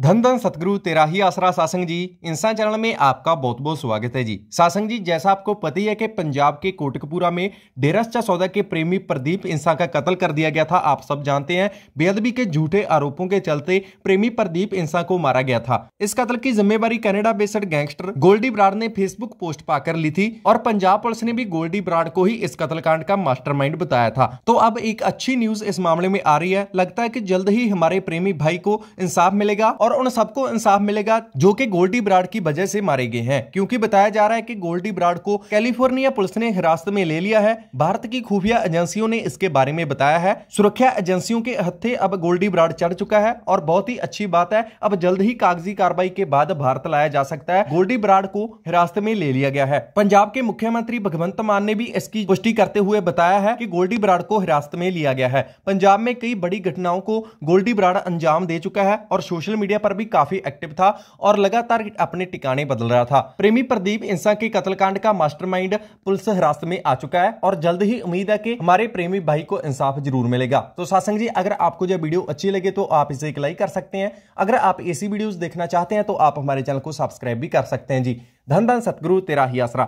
धन धन सतगुरु, तेरा ही आसरा सासंग जी। इंसान चैनल में आपका बहुत बहुत स्वागत है जी। सासंग जी, जैसा आपको पता ही है कि पंजाब के कोटकपुरा में डेरस सौदा के प्रेमी प्रदीप इंसा का कत्ल कर दिया गया था। आप सब जानते हैं, बेअदबी के झूठे आरोपों के चलते प्रेमी प्रदीप इंसा को मारा गया था। इस कत्ल की जिम्मेवारी Canada based gangster Goldy Brar ने फेसबुक पोस्ट पाकर ली थी और पंजाब पुलिस ने भी गोल्डी ब्राड को ही इस कत्लकांड का मास्टर बताया था। तो अब एक अच्छी न्यूज़ इस मामले में आ रही है। लगता है की जल्द ही हमारे प्रेमी भाई को इंसाफ मिलेगा और उन सबको इंसाफ मिलेगा जो कि गोल्डी ब्राड की वजह से मारे गए हैं। क्योंकि बताया जा रहा है कि गोल्डी ब्राड को कैलिफ़ोर्निया पुलिस ने हिरासत में ले लिया है। भारत की खुफिया एजेंसियों ने इसके बारे में बताया है। सुरक्षा एजेंसियों के हथे अब गोल्डी ब्राड चढ़ चुका है और बहुत ही अच्छी बात है, अब जल्द ही कागज़ी कार्रवाई के बाद भारत लाया जा सकता है। गोल्डी ब्राड को हिरासत में ले लिया गया है। पंजाब के मुख्यमंत्री भगवंत मान ने भी इसकी पुष्टि करते हुए बताया है कि गोल्डी ब्राड को हिरासत में लिया गया है। पंजाब में कई बड़ी घटनाओं को गोल्डी ब्राड अंजाम दे चुका है और सोशल मीडिया पर भी काफ़ी एक्टिव था और लगातार अपने टिकाने बदल रहा था। प्रेमी प्रदीप इंसा के कत्लकांड का मास्टरमाइंड पुलिस हिरासत में आ चुका है और जल्द ही उम्मीद है कि हमारे प्रेमी भाई को इंसाफ ज़रूर मिलेगा। तो सासंग जी, अगर आपको जो वीडियो अच्छी लगे तो आप इसे एक लाइक कर सकते हैं। अगर आप ऐसी वीडियो देखना चाहते हैं तो आप हमारे चैनल को सब्सक्राइब भी कर सकते हैं जी। धन धन सतगुरु, तेरा ही आसरा।